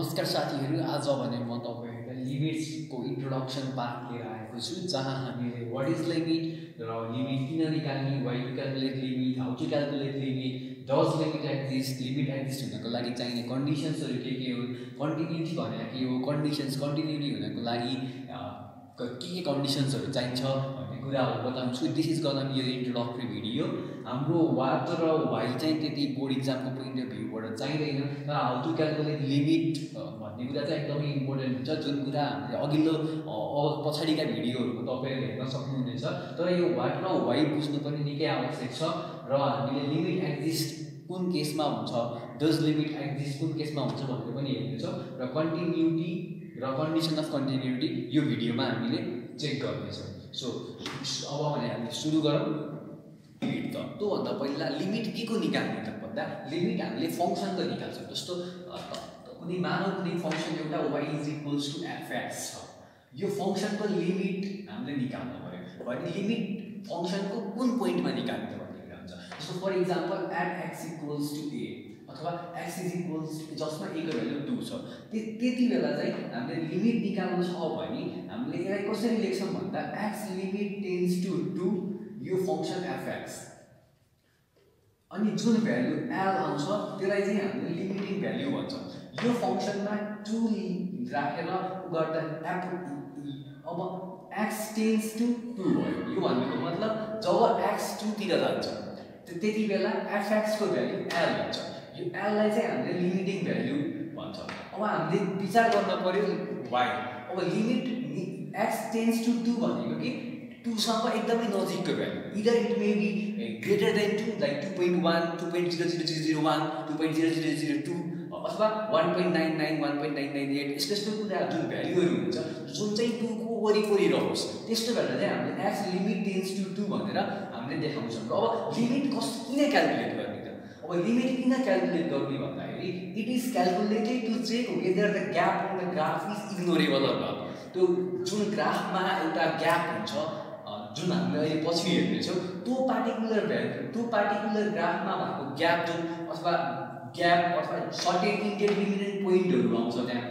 नमस्कार साथीहरू आज भने म तपाईँहरूलाई लिमिट्सको इन्ट्रोडक्सन पार्ट लिएर आएको छु जहाँ हामीले वाट इज लिमिट र लिमिट किन निकाल्ने why to calculate limit how to calculate limit does limit exist limit exist हुनको लागि चाहिने कन्डिसन्सहरू के के हुन् कन्टिन्युटी भनेर के हो कन्डिसन्स कन्टिन्युटी हुनको लागि के के कन्डिसन्सहरू चाहिन्छ कुराहरू बताउँछु दिस इज गन यो इन्ट्रोडक्टरी भिडियो हाम्रो वाट र वाइ चाहिँ त्यति बोर्ड इक्जामको पोइन्ट अफ भ्यूबाट चाहिँदैन। तर हाउ टु क्यालकुलेट लिमिट भन्ने कुरा चाहिँ एकदमै इम्पोर्टेन्ट हुन्छ। जुन कुरा हामीले अघिल्लो पछाडिका भिडियोहरूको तपाईँहरूले हेर्न सक्नुहुनेछ। तर यो वाट र वाइ बुझ्नु पनि निकै आवश्यक छ। र हामीले लिमिट एक्जिस्ट कुन केसमा हुन्छ? डज लिमिट एक्जिस्ट कुन केसमा हुन्छ भनेर पनि हेर्नेछौँ र कन्टिन्युटी र कन्डिसन अफ कन्टिन्युटी यो भिडियोमा हामीले चेक गर्नेछौँ। सो अब भने हामीले सुरु गरौँ। लिमिट त त्योभन्दा पहिला लिमिट के को निकाल्ने त भन्दा लिमिट हामीले फङ्सनको निकाल्छौँ। जस्तो कुनै मानव कुनै फङ्सन एउटा y is equals to f x छ। यो फङ्सनको लिमिट हामीले निकाल्नु पऱ्यो भने लिमिट फङ्सनको कुन पोइन्टमा निकाल्ने भन्ने कुरा हुन्छ। जस्तो for example at x equals to a अथवा एक्स इज इक्वल्स जसमा एको भ्यालु टू छ। त्यति बेला चाहिँ हामीले लिमिट निकाल्नु छ भने हामीले यसलाई कसरी लेख्छौँ भन्दा x limit tends to two यो फङ्सन एफएक्स अनि जुन भ्यालु एल आउँछ त्यसलाई चाहिँ हामीले लिमिटिङ भ्याल्यु भन्छ। यो फङ्सनमा टु राखेर गर्दा एप अब एक्स टेन्स टु टू भयो। यो भनेको मतलब जब एक्स टूतिर जान्छ त्यति बेला एफएक्सको भ्याल्यु एल हुन्छ। यो एललाई चाहिँ हामीले लिमिटिङ भ्याल्यु भन्छ। अब हामीले विचार गर्न पऱ्यो वाइ अब limit x tends to two भनेको कि टूसँग एकदमै नजिकको value either it may be greater than two like two point one two point zero zero zero zero one two point zero zero zero two अथवा one point nine nine one point nine nine eight यस्तो यस्तो कुरा जुन भ्याल्युहरू हुन्छ जुन चाहिँ टूको वरिपरि रहोस् त्यस्तो बेला चाहिँ हामीले x limit tends to two भनेर हामीले देखाउन सक्छौँ। अब लिमिट कस किन क्यालकुलेट गर्ने? लिमिट किन क्यालकुलेट गर्ने भन्दाखेरि it is calculated to check whether the gap on the graph is ignorable or not त्यो जुन ग्राफमा एउटा ग्याप हुन्छ जुन हामीले अहिले पछि हेर्नेछौँ त्यो पार्टिकुलर भ्यालु त्यो पार्टिकुलर ग्राफमा भएको ग्याप जुन अथवा ग्याप अथवा सर्टेन इन्डेटर्मिनेन्ट पोइन्टहरू आउँछ त्यहाँ।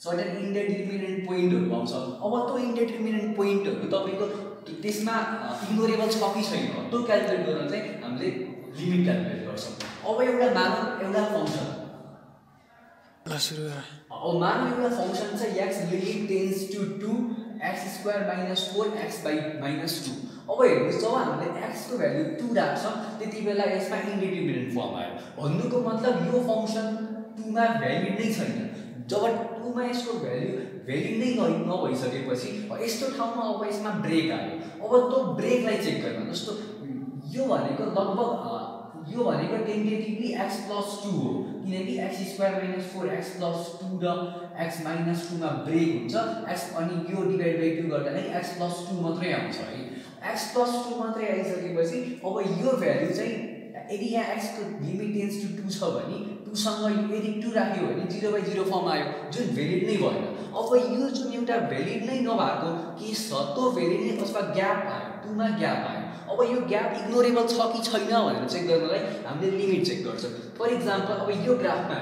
सर्टेन इन्डेटर्मिनेन्ट पोइन्टहरू आउँछ। अब त्यो इन्डेटर्मिनेन्ट पोइन्टहरू तपाईँको त्यसमा इग्नोरेबल छ कि छैन? त्यो क्यालकुलेट गर्न चाहिँ हामीले लिमिट क्यालकुलेट गर्छौँ अब एउटा मानव एउटा फङ्सन अब मानव एउटा फङ्सन छ x limit tends to two x square minus four x by minus two अब हेर्नुहोस् जब हामीले एक्सको भ्याल्यु टू राख्छ त्यति बेला यसमा इन्डिटर्मिनेन्ट फर्म आयो। भन्नुको मतलब यो फङ्सन टूमा भ्यालिड नै छैन। जब टूमा यसको भ्याल्यु भ्यालिड नै नभइसकेपछि यस्तो ठाउँमा अब यसमा ब्रेक आयो। अब त्यो ब्रेकलाई चेक गर्न जस्तो यो भनेको लगभग यो भनेको टेन्टेटिभली एक्स प्लस टू हो किनकि x square minus four x plus two र एक्स माइनस टूमा ब्रेक हुन्छ एक्स अनि यो डिभाइड बाई टू गर्दाखेरि एक्स प्लस टू मात्रै आउँछ है एक्स प्लस टू मात्रै आइसकेपछि अब यो भ्याल्यु चाहिँ यदि यहाँ एक्सको लिमिट टेन्स टु टू छ भने टूसँग यदि टू राख्यो भने जिरो बाई जिरो फर्म आयो जुन भ्यालिड नै भएन अब यो जुन एउटा भ्यालिड नै नभएको केस छ त्यो भ्यालिड नै अथवा ग्याप आयो टूमा ग्याप आयो अब यो ग्याप इग्नोरेबल छ कि छैन भनेर चेक गर्नलाई हामीले लिमिट चेक गर्छौँ। फर इक्जाम्पल अब यो ग्राफमा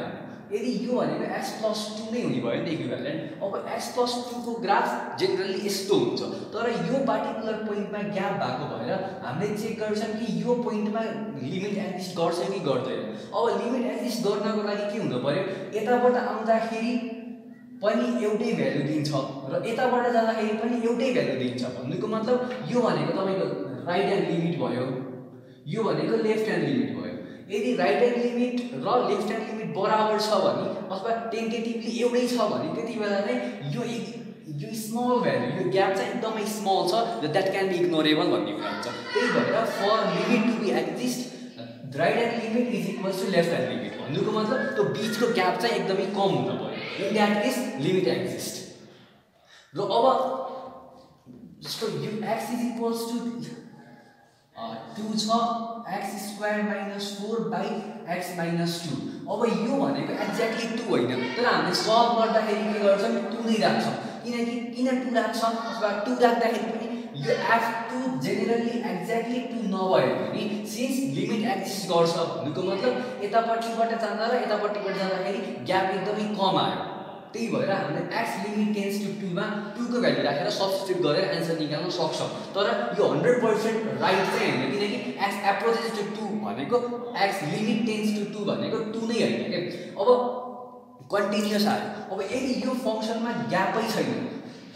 यदि यो भनेको एक्स प्लस टू नै हुने भयो नि इक्विभ्यालेन्ट अब एक्स प्लस टूको ग्राफ जेनरली यस्तो हुन्छ। तर यो पार्टिकुलर पोइन्टमा ग्याप भएको भएर हामीले चेक गर्छौँ कि यो पोइन्टमा लिमिट एक्जिस्ट गर्छ कि गर्दैन। अब लिमिट एक्जिस्ट गर्नको लागि के हुनु पऱ्यो यताबाट आउँदाखेरि पनि एउटै भ्यालु दिन्छ। र यताबाट जाँदाखेरि पनि एउटै भ्यालु दिन्छ भन्नुको मतलब यो भनेको तपाईँको राइट ह्यान्ड लिमिट भयो यो भनेको लेफ्ट ह्यान्ड लिमिट भयो। यदि राइट ह्यान्ड लिमिट र लेफ्ट ह्यान्ड लिमिट बराबर छ भने अथवा टेन्टेटिभली एउटै छ भने त्यति बेला नै यो यो स्मल भ्यालु यो ग्याप चाहिँ एकदमै स्मल छ र द्याट क्यान बी इग्नोरेबल भन्ने कुरा हुन्छ। त्यही भएर for limit to be exist right hand limit is equals to left hand limit भन्नुको मतलब त्यो बिचको ग्याप चाहिँ एकदमै कम हुन पऱ्यो in that case limit exist र अब जस्तो u x is equals to two छ x square minus four by x minus two अब यो भनेको एक्ज्याक्टली टू होइन। तर हामीले सल्भ गर्दाखेरि के गर्छौँ टू नै राख्छौँ। किनकि किन टू राख्छौँ? अथवा टू राख्दाखेरि पनि यो f two generally exactly two नभए पनि सिन्स लिमिट एक्जिस्ट गर्छ भन्नुको मतलब यतापट्टिबाट जाँदा र यतापट्टिबाट जाँदाखेरि ग्याप एकदमै कम आयो। त्यही भएर हामीले एक्स लिमिट टेन्स टु टूमा टूको भ्यालु राखेर सब्सटिट्युट गरेर एन्सर निकाल्न सक्छौँ। तर यो हन्ड्रेड पर्सेन्ट राइट चाहिँ होइन किनकि एक्स एप्रोचेस टु टू भनेको x limit tends to two भनेको टू नै होइन क्या अब कन्टिन्युस आयो। अब यदि यो फङ्सनमा ग्यापै छैन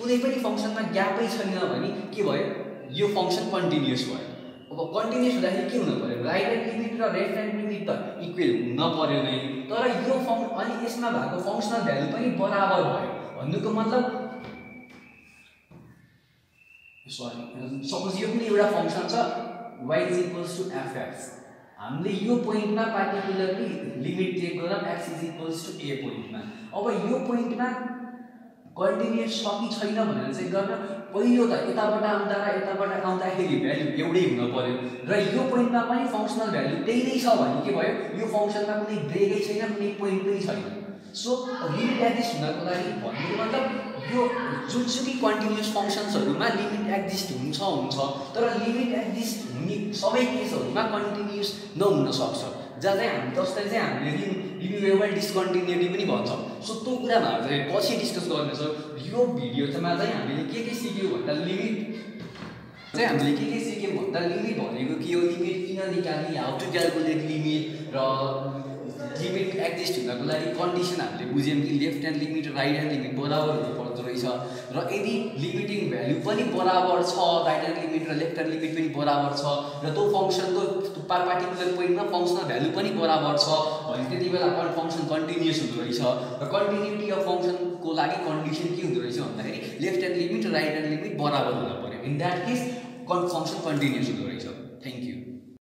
कुनै पनि फङ्सनमा ग्यापै छैन भने के भयो? यो फङ्सन कन्टिन्युस भयो। अब कन्टिन्युस हुँदाखेरि के हुनु पऱ्यो राइट ह्यान्ड लिमिट र लेफ्ट ह्यान्ड लिमिट त इक्वेल हुन पऱ्यो नै। तर यो फङ् अनि यसमा भएको फङ्सनल भ्यालु पनि बराबर भयो। भन्नुको मतलब सरी सपोज यो पनि एउटा फङ्सन छ y is equals to f x हामीले यो पोइन्टमा पार्टिकुलरली लिमिट चेक गरौँ x is equals to a पोइन्टमा अब यो पोइन्टमा कन्टिन्युस छ कि छैन भनेर चाहिँ गर्न पहिलो त यताबाट आउँदा र यताबाट आउँदाखेरि भ्याल्यु एउटै हुन पऱ्यो। र यो पोइन्टमा पनि फङ्सनल भ्याल्यु त्यही नै छ भने के भयो? यो फङ्सनमा कुनै ब्रेकै छैन कुनै पोइन्ट छैन। सो लिमिट एक्जिस्ट हुनको लागि भन्नुको मतलब यो जुनसुकै कन्टिन्युस फङ्सन्सहरूमा लिमिट एक्जिस्ट हुन्छ हुन्छ। तर लिमिट एक्जिस्ट हुने सबै केसहरूमा कन्टिन्युस नहुन सक्छ। जहाँ चाहिँ हामी जसलाई चाहिँ हामीले रिन्युएबल डिस्कन्टिन्युटी पनि भन्छौँ। सो त्यो कुरामा चाहिँ पछि डिस्कस गर्नेछौँ। यो भिडियोमा चाहिँ हामीले के के सिक्यौँ भन्दा लिमिट चाहिँ हामीले के के सिक्यौँ भन्दा लिमिट भनेको के हो लिमिट किन निकाल्ने हाउ टु क्यालकुलेट लिमिट र लिमिट एक्जिस्ट हुनको लागि कन्डिसन हामीले बुझ्यौँ कि left hand limit right hand limit बराबर हुनुपर्दो रहेछ। र यदि लिमिटिङ भ्याल्यु पनि बराबर छ राइट ह्यान्ड लिमिट र लेफ्ट ह्यान्ड लिमिट पनि बराबर छ र त्यो फङ्सनको पार्टिकुलर पोइन्टमा फङ्सनल भ्यालु पनि बराबर छ भने त्यति बेला फङ्सन कन्टिन्युस हुँदो रहेछ। र कन्टिन्युटी अफ फङ्सनको लागि कन्डिसन के हुँदो रहेछ भन्दाखेरि लेफ्ट ह्यान्ड लिमिट र राइट ह्यान्ड लिमिट बराबर हुनु पऱ्यो। In that case function continuous हुँदो रहेछ।